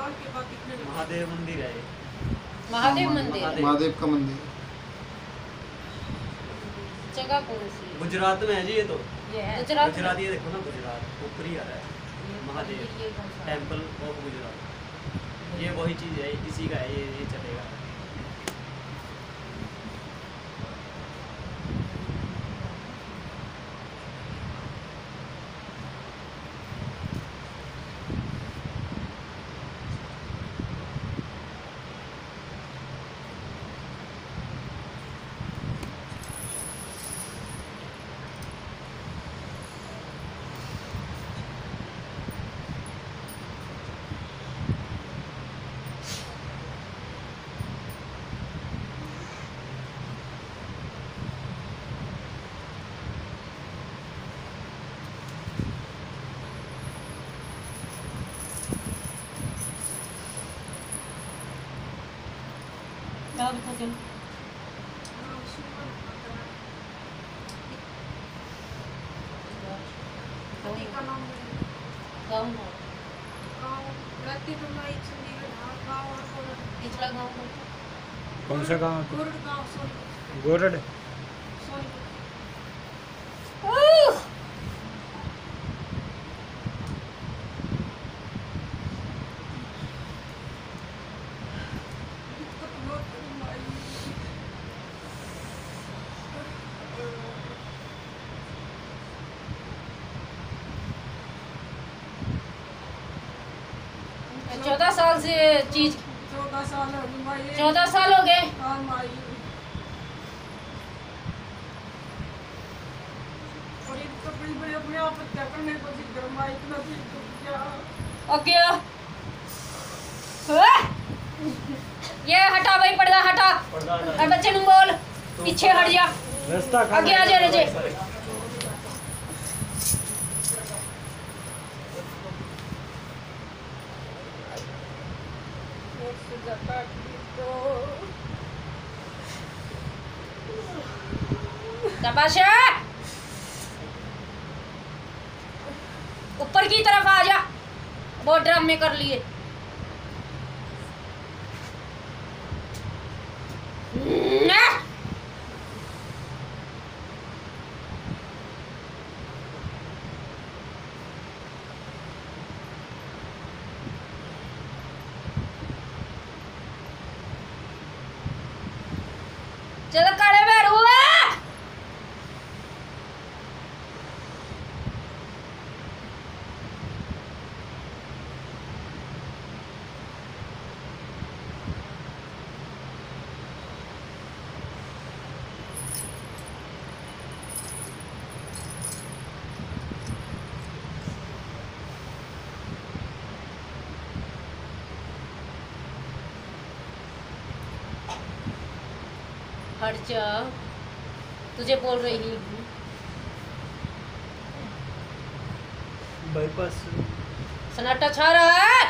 महादेव मंदिर है ये। महादेव मंदिर। महादेव। का मंदिर। जगह कौन सी गुजरात में है जी ये तो। गुजरात गुजरात ये देखो ना गुजरात ऊपरी आ रहा है महादेव? Temple of Gujarat. ये वही चीज़ है इसी का है ये ये चलेगा क्या बता चल हाँ, सुपर खतरा। पति का नाम है गाँव कौन? गाँव रहती तो मैं चंडीगढ़ हाँ गाँव और गोरड पिछला गाँव कौन सा? गाँव? गोरड गाँव सोनीपत गोरड सोनीपत दिक्कत बहुत है भाई चौदह साल से चीज़। चौदह साल हो चौदह साल हो गए। हाँ और ये तो ओए! ये हटा भाई पर्दा हटा। और बच्चे नु बोल। पीछे हट जा। रास्ता आगे आ जा रजे और सजा काट दी तो शाबाश ऊपर की तरफ़ आ जा बहुत ड्रम में कर लिए ना! चलो खड़े बैठ हुआ हट जा तुझे बोल रही हूँ। बाईपास सन्नाटा छा रहा है?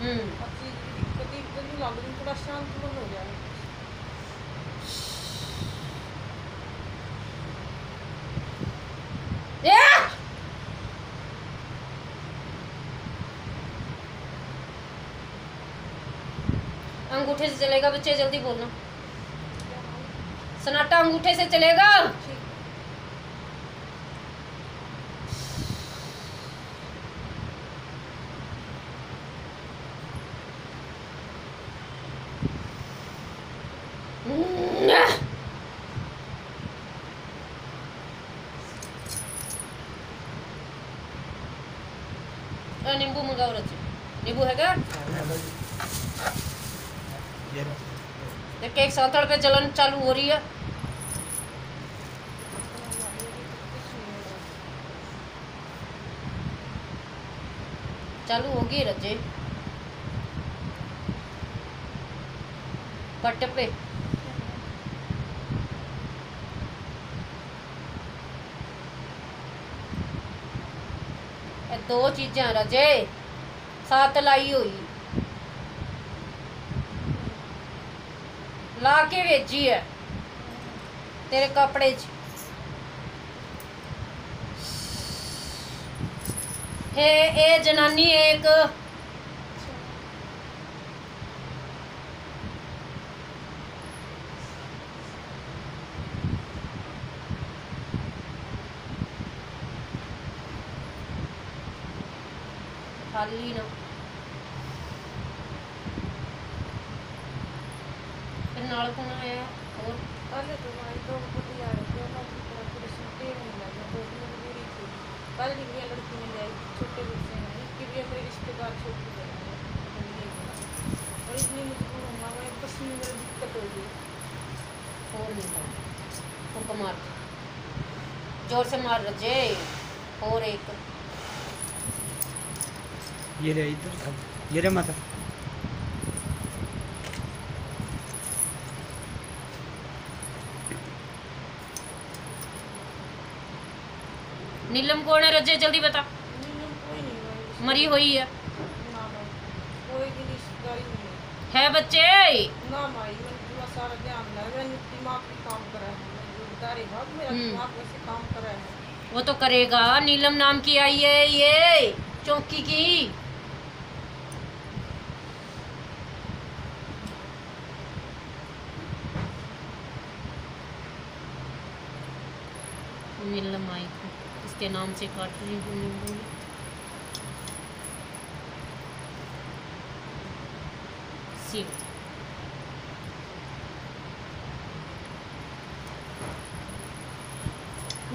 हम्म। अब चीज़ की दिक्कत ही जल्दी लग रही थोड़ा शांत मन हो जाए अंगूठे से चलेगा, बच्चे, जल्दी बोलना। सन्नाटा अंगूठे से चलेगा। नींबू मंगाओ रचे नींबू है क्या? देखिए, एक सांतड़ के जलन चालू हो रही है। चालू होगी रजे। पट पे दो चीज़ें रजे। सात लाई हुई। ਲਾ ਕੇ ਵੇਚੀ ਹੈ ਤੇਰੇ ਕੱਪੜੇ 'ਚ। ਇਹ ਇਹ ਜਨਾਨੀ ਇੱਕ पहले तो भाई दो पति आ रहे थे ना पूरा पूरे सुनते नहीं लगे बुरी थी कल भी ये लड़की मिल छोटे बच्चे हैं इसकी भी अपने रिश्तेदार छोटी और इतनी मजबूर हूँ मैं बस में मेरी दिक्कत हो गई और नहीं मार ज़ोर से मार रजे और एक ये रे इधर ये रे माता नीलम कौन है? रजे जल्दी बता। मरी हुई है। है बच्चे? हम्म। वो तो करेगा। नीलम नाम की आई है ये, चौकी की। नीलम आई। इसके नाम से काट रही हूँ नींबू। जी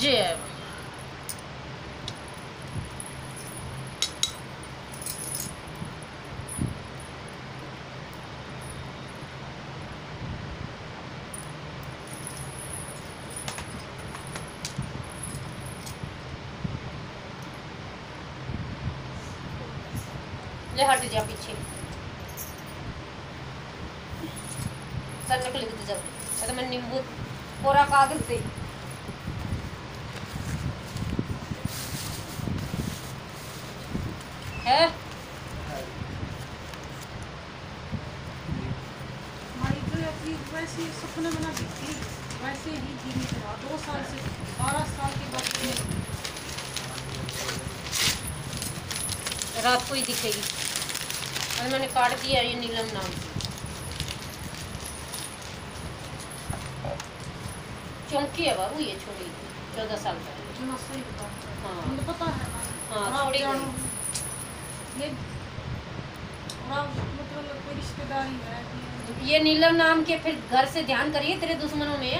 जय ले हट जा पीछे सर निकल गई जल्दी अरे मैं नींबू पूरा कागज़ दे। है? वैसे सपने में ना दिखती वैसे ही था। दो साल से बारह साल के बच्चे रात को ही दिखेगी। मैंने काट दिया ये नीलम नाम से। चौंकी है बाबू ये छोड़ी चौदह साल का। है। हाँ। पता है। हाँ, थोड़ी ये मतलब कोई रिश्तेदारी है ये नीलम नाम के फिर घर से ध्यान करिए तेरे दुश्मनों में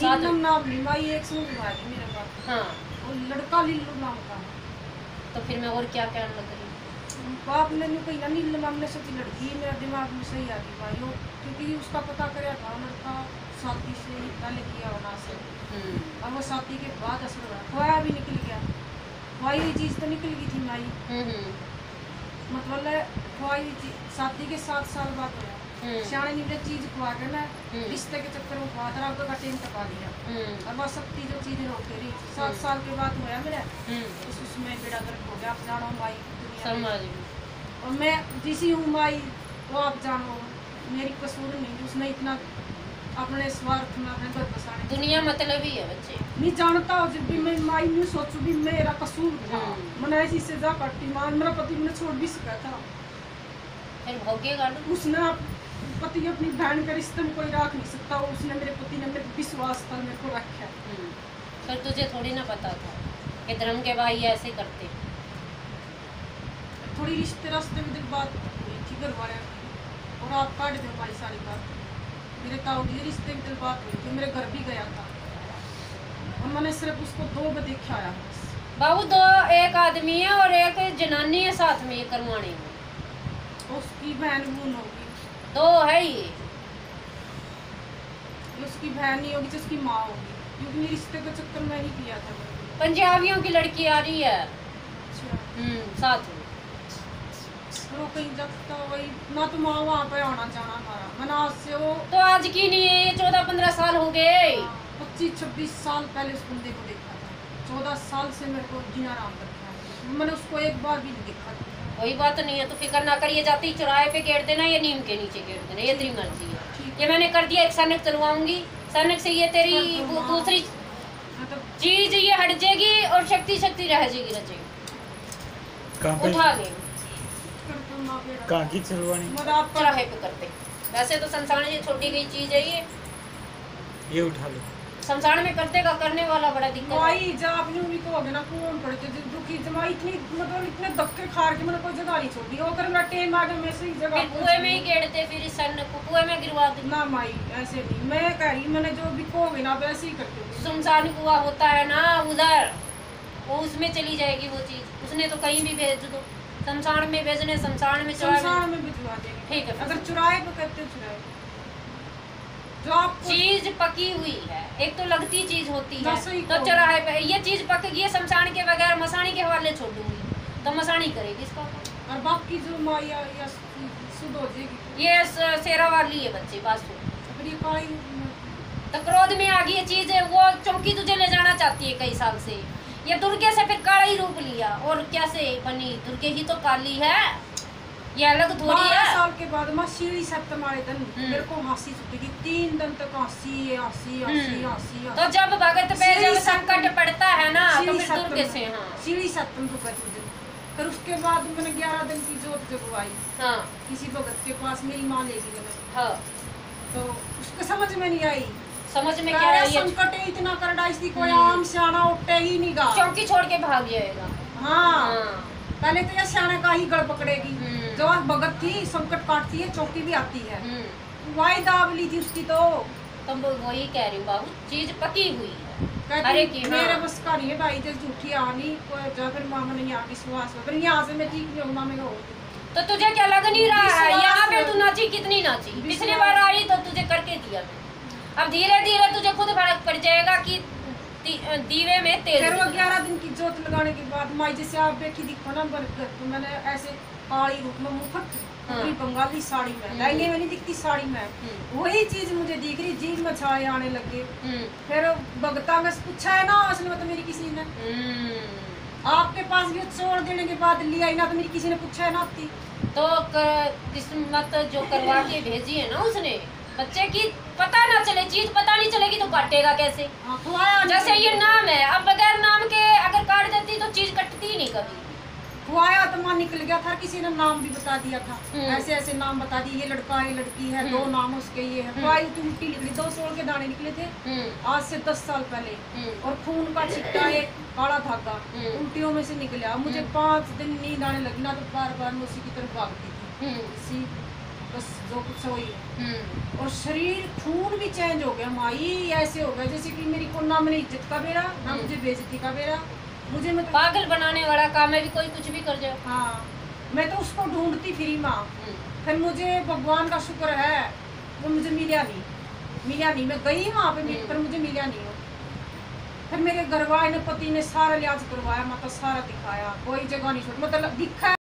साथ नीलम नाम भाई एक समझ में मेरे पास हाँ। और लड़का लीलू नाम का तो फिर मैं और क्या कहने लग रही बाप ने नहीं कही ना नीलम नाम ने सती लड़की मेरा दिमाग में सही आ गई भाई। क्योंकि उसका पता कराया था लड़का शादी से ही पहले किया होना से हम्म। और वो शादी के बाद असर हुआ खोया भी निकल गया। खोई हुई चीज़ तो निकल गई थी माई हम्म हम्म, मतलब खोई हुई चीज़ शादी के सात साल बाद होया हम्म। सियाने निकले चीज़ खुआ के ना हम्म। रिश्ते के चक्कर में खुआ दरा का टेम टपा दिया। हम्म। और वह शक्ति जो चीज़ रोके रही। सात हम्म। साल के बाद होया मेरा हम्म। उस उसमें बेड़ा गर्क हो गया आप जानो माई दुनिया और मैं जिसी हूँ माई वो आप जानो मेरी कसूर नहीं उसने इतना अपने स्वार्थ में अपने घर बसाने। दुनिया मतलब ही है बच्चे। नहीं जानता हो जब भी मैं माई नहीं सोचू भी मेरा कसूर था। हम्म। मैंने ऐसी सजा काटी माँ मेरा पति मुझे छोड़ भी सका था। फिर भोगेगा ना उसने पति अपनी बहन के रिश्ते में कोई रख नहीं सकता उसने मेरे पति ने मेरे विश्वास था मेरे को रखा। हम्म, फिर तुझे थोड़ी ना पता था कि धर्म के भाई ऐसे करते थोड़ी रिश्ते रास्ते में बात हुई थी घर वाले और आप काट दो हमारी सारी बात। मेरे ताऊ की रिश्ते में बात हुई थी मेरे घर भी गया था। और मैंने सिर्फ़ उसको दो बजे देखा आया। बाबू दो एक आदमी है और एक जनानी है साथ में ये करवाने में उसकी बहन बून होगी दो है ये। उसकी बहन नहीं होगी तो उसकी माँ होगी। क्योंकि मेरे रिश्ते के चक्कर में नहीं किया था। पंजाबियों की लड़की आ रही है। अच्छा। हम्म साथ वो कहीं जगता वही ना तो माँ वहाँ पे आना जाना हमारा मैंने से वो तो आज की नहीं है? ये चौदह पंद्रह साल हो गए। पच्चीस छब्बीस साल पहले उस बंदे को देखा था। चौदह साल से मेरे को जीना आराम रखा है। मैंने उसको एक बार भी नहीं देखा कोई बात नहीं है तो फ़िक्र ना कर ये जाती चौराहे पे गेड़ देना या नीम के नीचे गेड़ देना ये तेरी मर्ज़ी है। ये मैंने कर दिया एक सनक चलवाऊँगी। सनक से ये तेरी माँ। दूसरी मतलब चीज़ ये हट जाएगी और शक्ति शक्ति रह जाएगी। रचेगी उठा ले कहाँ की मदाद चौराहे पे करते। वैसे तो संसार ये छोटी गई चीज़ है ये। ये उठा लो। संसार में करते का करने वाला बड़ा दिक्कत है। माई जब आपने उन्हीं को हो गया ना कौन पड़ते जो दुखी जमाई इतनी मतलब इतने धक्के खार के मैंने कोई जगह नहीं छोड़ी। वो कर मेरा टेम आ गया मैं सही जगह कुएँ में ही गेड़ते फिर सन को कुएँ में गिरवा दे। ना माई ऐसे नहीं। मैं कह रही मैंने जो भी कहोगे ना वैसे ही करते हो सुनसान कुआ होता है ना उधर। वो उसमें चली जाएगी वो चीज़। उसने तो कहीं भी भेज दो। शमशान में भेजने शमशान में संसार में भिजवा देंगे। ठीक है अगर चुराए तो कहते हो चुराए। जो आपको चीज़ पकी हुई है। एक तो लगती चीज़ होती है। तो। चौराहे पे ये चीज़ पक गई शमशान के बगैर मसानी के हवाले छोड़ दूँगी तो मसानी करेगी इसका। और बाकी जो माया या, या शुद्ध हो जाएगी। ये शेरा वाली है बच्चे ये काली तो क्रोध में आ गई चीज़ है वो चौकी तुझे ले जाना चाहती है कई साल से। ये दुर्गे से फिर काला ही रूप लिया। और कैसे बनी? दुर्गे ही तो काली है। ये अलग थोड़ी है। साल के बाद मैं सीढ़ी सप्तम वाले दिन हम्म। मेरे को हँसी छुट्टी तीन दिन तक हँसी हँसी हँसी हम्म। हँसी। तो जब भगत पे जब संकट पड़ता है ना तो फिर दुर्गे से हाँ। सीढ़ी सप्तम को कहते थे फिर उसके बाद मैंने ग्यारह दिन की जोत जगवाई हाँ। किसी भगत के पास मेरी माँ ले गई हाँ। तो उसको समझ में नहीं आई। समझ में क्या है? संकट इतना कर थी कोई हम्म। आम सियाना उठे ही नहीं गा। चौकी छोड़ के भाग जाएगा। हाँ। हाँ। पहले तो ये सियाने का ही गड़ पकड़ेगी। हम्म। जो आज भगत थी संकट काटती है चौकी भी आती है। हम्म। वाई दाब ली थी उसकी तो? तो वही कह रही हूँ बाबू चीज़ पकी हुई है। अरे की मेरे हाँ। बस का नहीं है भाई जब झूठी आनी कोई जा फिर मामा ने यहाँ की सुहास में फिर यहाँ से मैं ठीक नहीं हूँ मामे का तो तुझे क्या लग नहीं रहा है? यहाँ पे तू नाची कितनी नाची? पिछली बार आई तो तुझे करके दिया मैंने अब धीरे धीरे तुझे खुद फ़र्क पड़ जाएगा कि दीवे में तेल फिर वो ग्यारह दिन की जोत लगाने के बाद माई जैसे आप बैठी दिखो ना बरकर तो मैंने ऐसे काली रूप में मुफत हाँ। पूरी बंगाली साड़ी में हम्म। लहंगे में नहीं दिखती साड़ी में। हम्म, वही चीज़ मुझे दिख रही जीभ में छाए आने लगे। हम्म, फिर भगता में पूछा है ना असली में तो मेरी किसी ने। आपके पास भी छोड़ देने के बाद लिया ही ना तो मेरी किसी ने पूछा है ना आपकी तो किस्मत जो करवा के भेजी है ना उसने? बच्चे की पता ना चले चीज़ पता नहीं चलेगी तो काटेगा कैसे? हाँ, जैसे ये नाम है अब बगैर नाम के अगर काट देती तो चीज़ कटती ही नहीं कभी। खुआया तो माँ निकल गया था किसी ने नाम भी बता दिया था। हम्म। ऐसे ऐसे नाम बता दिए ये लड़का ये लड़की है दो हम्म। नाम उसके ये है। खुआई तो उल्टी निकली दो सोल के दाने निकले थे। हम्म, आज से दस साल पहले। हम्म, और खून का छिट्टा एक काला धागा हम्म। उल्टियों में से निकला। मुझे हम्म। पाँच दिन नींद आने लगी ना तो बार बार मैं उसी की तरफ़ भागती थी। हम्म, इसी बस जो कुछ वही है हम्म। और शरीर खून भी चेंज हो गया माई ऐसे हो गया जैसे कि मेरी को ना मेरी इज़्ज़त का बेरा ना हम्म। मुझे बेइज्जती का बेरा मुझे मतलब पागल बनाने वाला काम है भी कोई कुछ भी कर जाए हाँ मैं तो उसको ढूंढती फिरी माँ हम्म, फिर मुझे भगवान का शुक्र है वो मुझे मिला नहीं मिला नहीं मैं गई वहाँ पे। पर मुझे मिला नहीं फिर मेरे घर वाले ने पति ने सारा लिहाज करवाया मतलब सारा दिखाया कोई जगह नहीं छोड़ मतलब दिखा